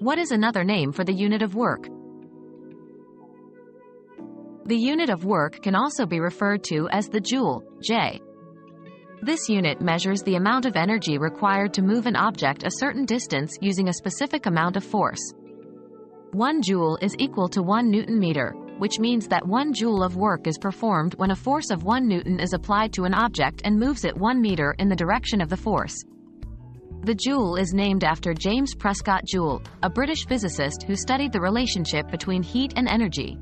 What is another name for the unit of work? The unit of work can also be referred to as the joule, J. This unit measures the amount of energy required to move an object a certain distance using a specific amount of force. 1 joule is equal to 1 newton meter, which means that 1 joule of work is performed when a force of 1 newton is applied to an object and moves it 1 meter in the direction of the force. The joule is named after James Prescott Joule, a British physicist who studied the relationship between heat and energy.